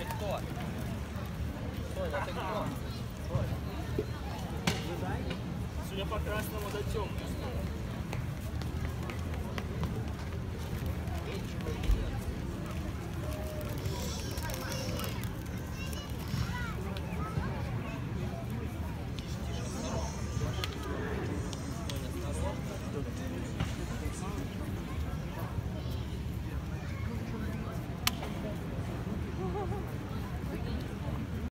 Ты кто? Ты кто? Судя по красному, до темного.